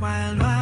wild, wild.